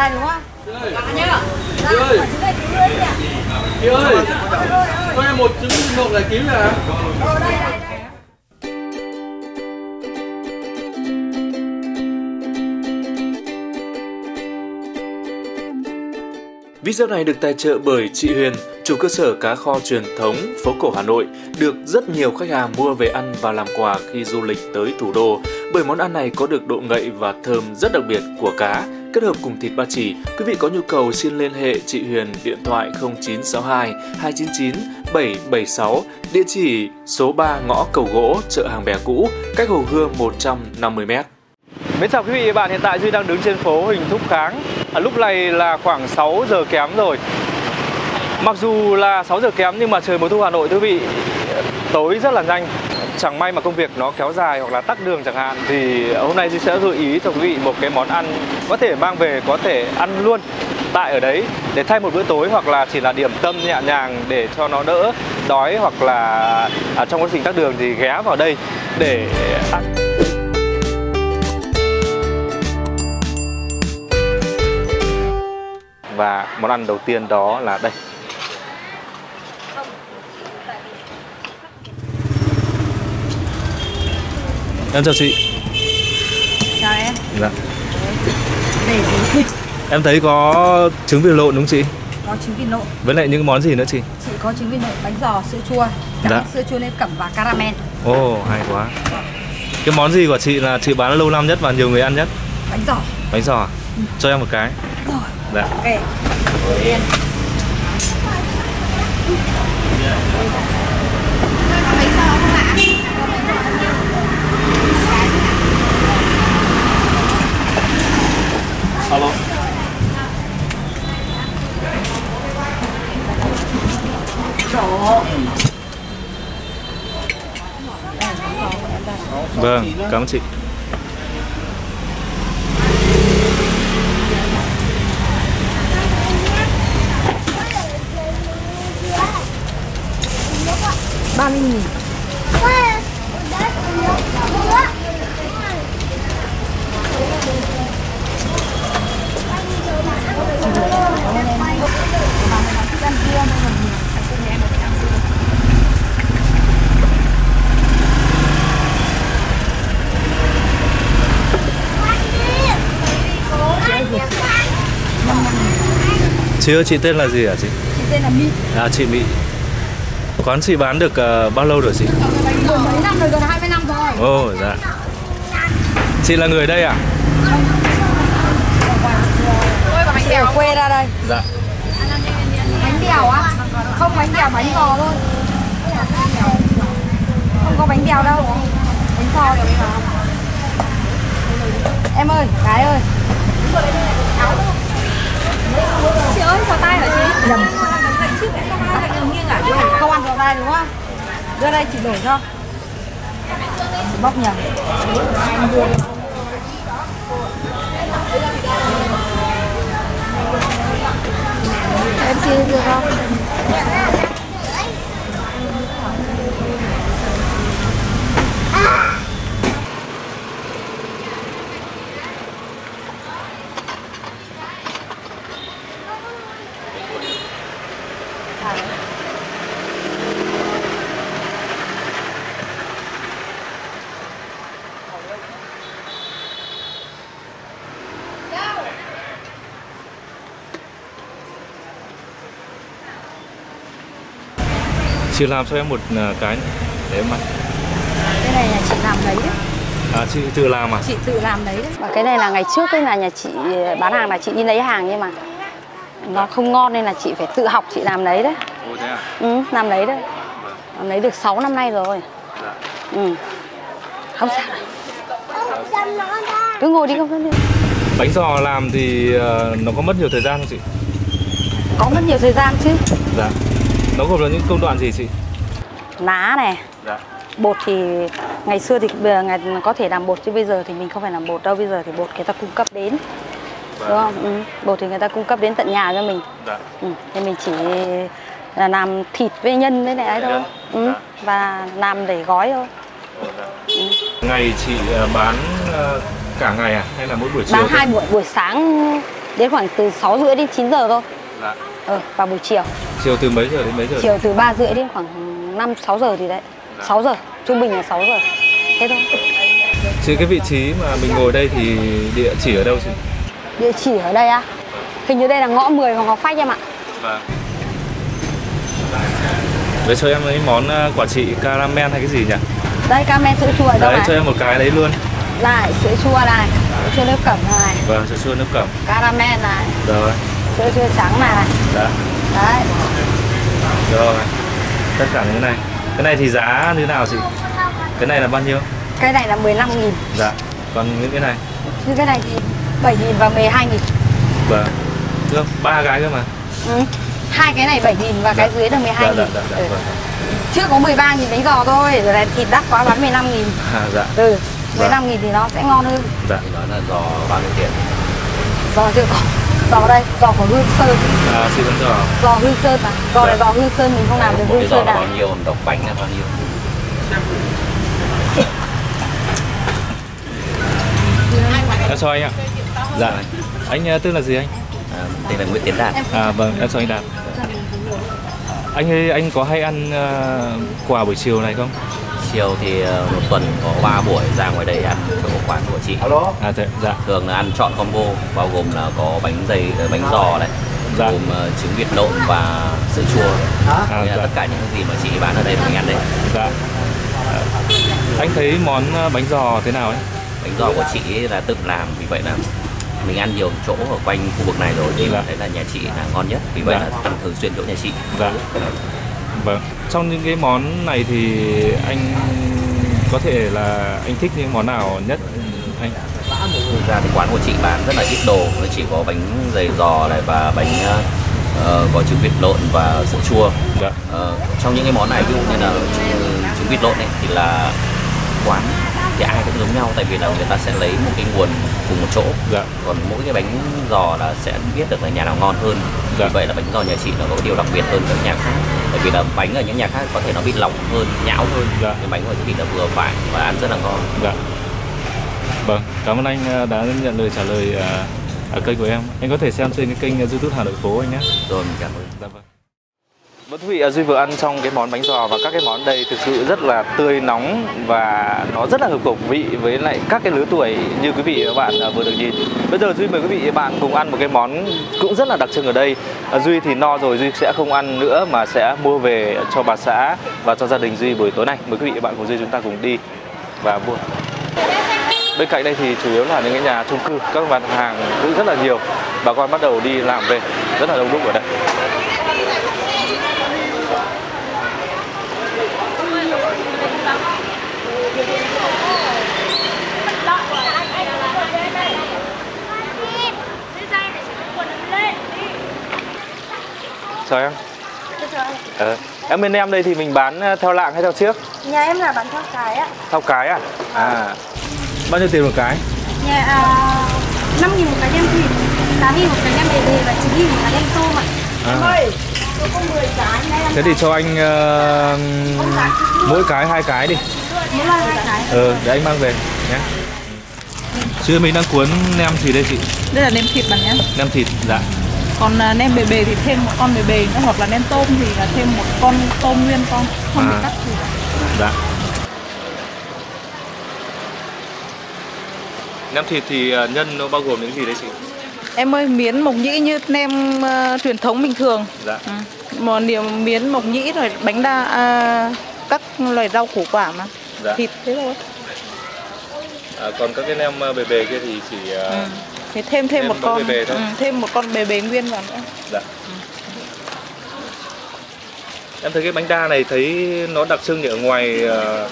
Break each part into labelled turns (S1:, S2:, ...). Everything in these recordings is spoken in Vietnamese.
S1: đây đúng không?
S2: Chị ơi. Chị ơi. Cho em một trứng nộm giải cứu nè.
S3: Video này được tài trợ bởi chị Huyền, chủ cơ sở cá kho truyền thống phố cổ Hà Nội, được rất nhiều khách hàng mua về ăn và làm quà khi du lịch tới thủ đô. Bởi món ăn này có được độ ngậy và thơm rất đặc biệt của cá, kết hợp cùng thịt ba chỉ. Quý vị có nhu cầu xin liên hệ chị Huyền điện thoại 0962 299 776, địa chỉ số 3 ngõ Cầu Gỗ, chợ Hàng Bè Cũ, cách Hồ Gươm 150 m.
S4: Mến chào quý vị và bạn, hiện tại Duy đang đứng trên phố Huỳnh Thúc Kháng à, Lúc này là khoảng 6 giờ kém rồi Mặc dù là 6 giờ kém nhưng mà trời mùa thu Hà Nội thưa vị Tối rất là nhanh. Chẳng may mà công việc nó kéo dài hoặc là tắc đường chẳng hạn Thì hôm nay Duy sẽ gợi ý cho quý vị một cái món ăn Có thể mang về, có thể ăn luôn tại ở đấy để thay một bữa tối hoặc là chỉ là điểm tâm nhẹ nhàng để cho nó đỡ đói hoặc là à, trong quá trình tắc đường thì ghé vào đây để ăn. Và món ăn đầu tiên đó là đây. Em chào chị.
S1: Chào em.
S4: Dạ. em thấy có trứng vịt lộn đúng không chị?
S1: Có trứng vịt nộm
S4: với lại những món gì nữa chị?
S1: Chị có trứng vịt nộm bánh giò sữa chua. Chấm
S4: Dạ.
S1: sữa chua nếp cẩm và caramel.
S4: Ồ oh, hay quá. Cái món gì của chị là chị bán lâu năm nhất và nhiều người ăn nhất?
S1: Bánh giò.
S4: Bánh giò à? cho em một cái.
S1: Rồi.
S4: Dạ.
S1: Ok. Đầu tiên bánh giò không ạ
S4: alo. Vâng cảm ơn chị.
S1: Ba mươi nghìn
S4: chị ơi chị tên là gì hả chị?
S1: Chị tên là My
S4: à chị mỹ quán chị bán được ờ, bao lâu rồi chị?
S1: Mười mấy năm rồi. Gần 20 năm rồi.
S4: Ồ dạ. Chị là người đây à?
S1: Chị ở quê ra đây.
S4: Dạ.
S1: Bánh bèo á? Không bánh bèo bánh giò thôi. Không có bánh bèo đâu. Bánh giò em ơi cái ơi
S5: Chị ơi, vào tay hả chị?
S1: nhầm.
S5: Trước để không ăn lạnh nghiêng à?
S1: không ăn vào đây đúng không? Đưa đây chị đổi cho. Chị bóc nhầm. Em xin được không
S4: chị làm cho em một ờ, cái nữa để em ăn
S1: cái này là chị làm đấy
S4: à chị tự làm à
S1: chị tự làm đấy đấy
S6: Và cái này là ngày trước ấy là nhà chị bán hàng là chị đi lấy hàng nhưng mà nó không ngon nên là chị phải tự học chị làm đấy đấy.
S4: ồ thế à
S6: Ừ, làm đấy đấy. Làm đấy được 6 năm nay rồi.
S4: dạ
S6: Ừ. Không sao. Cứ ngồi đi không sao đi.
S4: bánh giò làm thì ờ, nó có mất nhiều thời gian không chị
S6: Có mất nhiều thời gian chứ.
S4: dạ nó gồm là những công đoạn gì chị
S6: Lá này,
S4: dạ
S6: bột thì ngày xưa thì giờ ngày có thể làm bột chứ bây giờ thì mình không phải làm bột đâu, bây giờ thì bột người ta cung cấp đến. Đúng không? Ừ. Bột thì người ta cung cấp đến tận nhà cho mình.
S4: dạ
S6: Ừ. Thì mình chỉ là làm thịt với nhân với lại ấy thôi. Ừ.
S4: Dạ.
S6: Và làm để gói thôi.
S4: ngày chị ờ, bán ờ, cả ngày à hay là mỗi buổi chiều
S6: Bán hai buổi buổi sáng đến khoảng từ 6 rưỡi đến 9 giờ thôi.
S4: Dạ.
S6: Ờ, và buổi chiều.
S4: Chiều từ mấy giờ đến mấy giờ
S6: Chiều từ 3 rưỡi đến khoảng 5 6 giờ thì đấy. 6 giờ, trung bình là 6 giờ. Thế thôi.
S4: Chứ cái vị trí mà mình ngồi đây thì địa chỉ ở đâu chị?
S6: Địa chỉ ở đây á. Hình như đây là ngõ 10 Hoàng Ngọc Phách em ạ.
S4: Vâng. Với cho em mấy món à, quả trị caramel hay cái gì nhỉ?
S6: Đây camen sữa chua ở đâu
S4: Đấy,
S6: này?
S4: cho em một cái đấy luôn.
S6: Này, sữa chua này. Sữa chua nước cẩm này.
S4: Vâng, sữa chua nước cẩm.
S6: Caramel này.
S4: Rồi,
S6: Sữa chua trắng này.
S4: đã.
S6: Đấy.
S4: Rồi. Tất cả những cái này. Cái này thì giá như nào chị? Cái này là bao nhiêu?
S6: Cái này là 15 nghìn
S4: Dạ. Còn những cái này?
S6: Như cái này thì 7 nghìn và 12 nghìn
S4: Vâng. Được, ba cái cơ mà.
S6: ừ. Hai cái này 7 nghìn và cái dưới là 12
S4: Dạ,
S6: nghìn
S4: dạ, dạ, dạ,
S6: ừ.
S4: vâng.
S6: Trước có 13 nghìn bánh giò thôi Rồi này thịt đắt quá bán 15 nghìn
S4: À, dạ.
S6: Ừ 15 nghìn thì nó sẽ ngon hơn
S4: Dạ.
S2: Nói là giò bao nhiêu tiền?
S6: Giò chưa có Giò đây, giò của Hương Sơn
S4: À, vẫn giò.
S6: Giò Hương Sơn mà Giò này
S4: Dạ.
S6: giò Hương Sơn mình không làm được Hương Sơn
S2: là
S6: nào
S2: bao nhiêu, độc bánh là bao nhiêu?
S4: Em chào anh ạ. Dạ. Anh à, tên là gì anh?
S2: À, tên là Nguyễn Tiến Đạt.
S4: À vâng, em chào anh Đạt. Anh ơi, anh có hay ăn à, quà buổi chiều này không?
S2: Chiều thì ờ, một tuần có 3 buổi ra ngoài đây ăn ở một quán của chị.
S4: À dạ, dạ.
S2: Thường là ăn chọn combo bao gồm là có bánh dày, ờ, bánh giò này,
S4: Dạ.
S2: gồm ờ, trứng vịt lộn và sữa chua.
S4: À, dạ.
S2: tất cả những cái gì mà chị bán ở đây mình ăn đây.
S4: Dạ. À, anh thấy món bánh giò thế nào ấy?
S2: Bánh giò của chị là tự làm vì vậy là mình ăn nhiều chỗ ở quanh khu vực này rồi thì
S4: Dạ.
S2: mình thấy là nhà chị là ngon nhất vì vậy
S4: Dạ.
S2: là thường xuyên chỗ nhà chị.
S4: Dạ. Vâng. Trong những cái món này thì anh có thể là anh thích những món nào nhất anh?
S2: Thực ra thì quán của chị bán rất là ít đồ, chỉ có bánh dày giò này và bánh có trứng vịt lộn và sữa chua.
S4: Dạ.
S2: Ờ, trong những cái món này ví dụ như là trứng, trứng vịt lộn ấy thì là quán thì ai cũng giống nhau tại vì là người ta sẽ lấy một cái nguồn cùng một chỗ
S4: Dạ.
S2: còn mỗi cái bánh giò là sẽ biết được là nhà nào ngon hơn
S4: Dạ.
S2: vì vậy là bánh giò nhà chị nó có điều đặc biệt hơn các nhà khác bởi vì là bánh ở những nhà khác có thể nó bị lỏng hơn nhão hơn
S4: Dạ.
S2: nhưng bánh của chị là vừa phải và ăn rất là ngon
S4: Dạ. Vâng, cảm ơn anh à, đã nhận lời trả lời à, ở kênh của em. Anh có thể xem trên cái kênh YouTube Hà Nội phố anh nhé.
S2: rồi mình cảm ơn
S4: Dạ vâng.
S3: Vâng thưa vị, à, Duy vừa ăn xong cái món bánh giò và các cái món đây thực sự rất là tươi nóng và nó rất là hợp khẩu vị với lại các cái lứa tuổi như quý vị và các bạn à, vừa được nhìn. Bây giờ Duy mời quý vị và bạn cùng ăn một cái món cũng rất là đặc trưng ở đây. À, Duy thì no rồi, Duy sẽ không ăn nữa mà sẽ mua về cho bà xã và cho gia đình Duy buổi tối nay. Mời quý vị và bạn cùng Duy chúng ta cùng đi và mua. Bên cạnh đây thì chủ yếu là những cái nhà chung cư, các mặt hàng cũng rất là nhiều. Bà con bắt đầu đi làm về, rất là đông đúc ở đây. Chào em. Ờ, em bên em đây thì mình bán ờ, theo lạng hay theo chiếc?
S1: Nhà em là bán theo cái ạ.
S3: Theo cái à? À. Bao nhiêu tiền một cái?
S1: Nhà à, 5 nghìn một cái nem thịt, 8 nghìn một cái nem bề bề và 9 nghìn một cái nem tôm ạ. Em
S3: À.
S1: ơi, tôi có 10 cái em
S3: Thế thì cho anh ờ, mỗi cái hai cái đi.
S1: là hai cái.
S3: Ờ, để anh mang về nhé. Chưa mình đang cuốn nem gì đây chị?
S5: Đây là nem thịt bạn nhé.
S3: Nem thịt, dạ.
S5: Còn à, nem bề bề thì thêm một con bề bề nữa hoặc là nem tôm thì là thêm một con tôm nguyên con không bị
S3: À.
S5: cắt gì.
S3: Dạ. Nem thịt thì ờ, nhân nó bao gồm những gì đấy chị?
S5: Em ơi miến mộc nhĩ như nem ờ, truyền thống bình thường.
S3: Dạ.
S5: Ừ. Một niềm miến mộc nhĩ rồi bánh đa à, các loại rau củ quả mà.
S3: Dạ.
S5: Thịt thế thôi.
S3: À, còn các cái nem bề bề kia thì chỉ ờ,
S5: Ừ. Thì thêm thêm
S3: Thêm
S5: một
S3: mỗi
S5: con
S3: bề bề
S5: ừ, thêm một con bề bề nguyên vào nữa.
S3: Dạ. Em thấy cái bánh đa này thấy nó đặc trưng như ở ngoài ờ,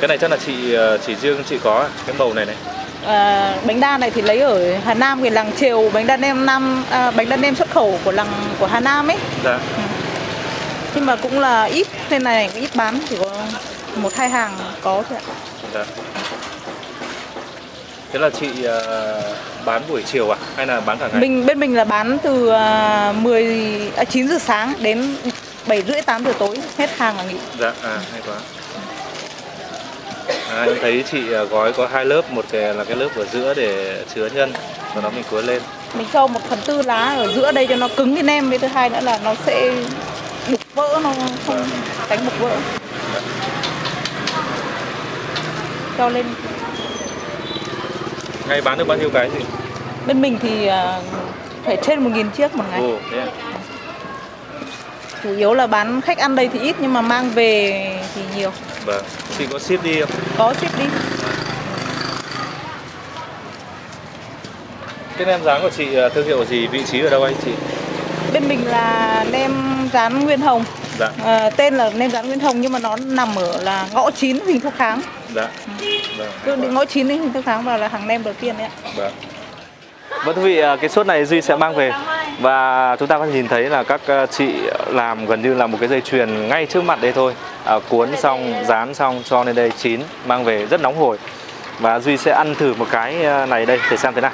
S3: cái này chắc là chị ờ, chỉ riêng chị có à? cái màu này này.
S5: À, bánh đa này thì lấy ở Hà Nam cái làng Triều bánh đa nem năm à, bánh đa nem xuất khẩu của làng của Hà Nam ấy
S3: Dạ.
S5: nhưng mà cũng là ít nên này cũng ít bán chỉ có một hai hàng có thôi ạ.
S3: Dạ. Thế là chị ờ, bán buổi chiều à hay là bán cả ngày?
S5: mình bên mình là bán từ à, 10 à, 9 giờ sáng đến 7 rưỡi 8 giờ tối hết hàng là nghỉ
S3: Dạ, à hay quá.
S4: À, em thấy chị à, gói có hai lớp, một cái là cái lớp ở giữa để chứa nhân, sau đó mình cuốn lên.
S5: mình cho một phần tư lá ở giữa đây cho nó cứng cái nem với thứ hai nữa là nó sẽ bục vỡ nó không tránh bục vỡ cho lên
S4: Ngày bán được bao nhiêu cái gì?
S5: bên mình thì à, phải trên một nghìn chiếc một ngày
S4: Ồ, thế à?
S5: chủ yếu là bán khách ăn đây thì ít nhưng mà mang về thì nhiều
S4: Vâng. Chị có ship đi không?
S5: có ship đi
S4: Cái nem rán của chị à, thương hiệu gì, vị trí ở đâu anh chị?
S5: bên mình là nem rán nguyên hồng
S4: Dạ,
S5: à, tên là nem rán nguyên hồng nhưng mà nó nằm ở là ngõ 9 Huỳnh Thúc Kháng
S4: dạ. Vâng.
S5: cứ đi ngõ 9 đến Huỳnh Thúc Kháng vào là hàng nem đầu tiên đấy ạ
S4: Vâng. Vâng thưa quý vị, à, cái suất này Duy sẽ mang về và chúng ta có thể nhìn thấy là các à, chị làm gần như là một cái dây chuyền ngay trước mặt đây thôi. À, cuốn xong, dán xong cho lên đây chín, mang về rất nóng hổi. Và Duy sẽ ăn thử một cái à, này đây để xem thế nào.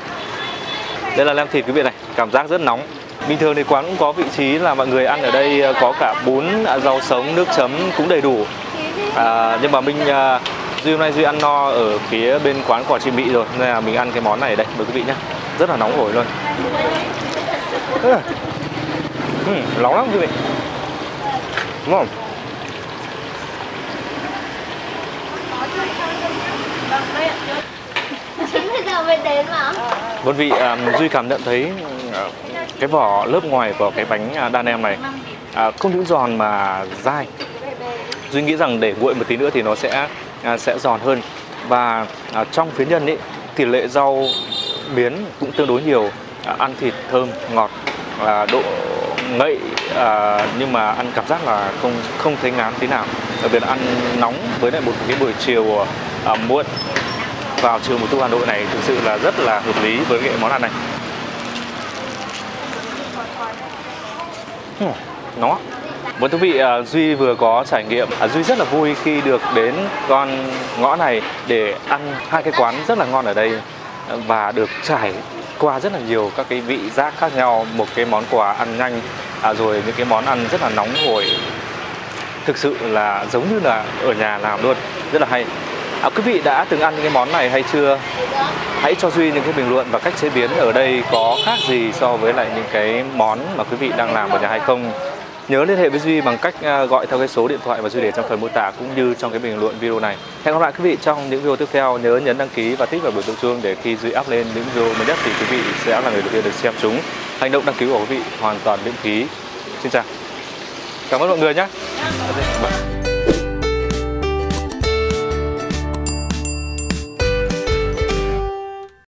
S4: Đây là nem thịt quý vị này, cảm giác rất nóng. Bình thường thì quán cũng có vị trí là mọi người ăn ở đây ờ, có cả bún, à, rau sống, nước chấm cũng đầy đủ. À, nhưng mà mình à, Duy hôm nay Duy ăn no ở phía bên quán quả chị Mỹ rồi nên là mình ăn cái món này ở đây mời quý vị nhé rất là nóng hổi luôn ừ. Nóng lắm quý vị đúng không
S7: Chính bây giờ mới đến mà.
S4: Một vị um, Duy cảm nhận thấy cái vỏ lớp ngoài của cái bánh à, đa nem này à, không những giòn mà dai. Duy nghĩ rằng để nguội một tí nữa thì nó sẽ à, sẽ giòn hơn. Và à, trong phía nhân ấy tỷ lệ rau miến cũng tương đối nhiều. À, ăn thịt thơm ngọt à, độ ngậy à, nhưng mà ăn cảm giác là không không thấy ngán tí nào. Đặc biệt là ăn nóng với lại một cái buổi chiều à, muộn vào trường mùa thu Hà Nội này thực sự là rất là hợp lý với cái món ăn này. Nó. Vâng thưa quý vị, à, Duy vừa có trải nghiệm, à, Duy rất là vui khi được đến con ngõ này để ăn hai cái quán rất là ngon ở đây và được trải qua rất là nhiều các cái vị giác khác nhau, một cái món quà ăn nhanh, à, rồi những cái món ăn rất là nóng hổi, thực sự là giống như là ở nhà làm luôn, rất là hay. À, quý vị đã từng ăn cái món này hay chưa? Hãy cho Duy những cái bình luận và cách chế biến ở đây có khác gì so với lại những cái món mà quý vị đang làm ở nhà hay không. Nhớ liên hệ với Duy bằng cách à, gọi theo cái số điện thoại mà Duy để trong phần mô tả cũng như trong cái bình luận video này. Hẹn gặp lại quý vị trong những video tiếp theo. Nhớ nhấn đăng ký và thích vào biểu tượng chuông để khi Duy up lên những video mới nhất thì quý vị sẽ là người đầu tiên được xem chúng. Hành động đăng ký của quý vị hoàn toàn miễn phí. Xin chào. Cảm ơn mọi người nhé.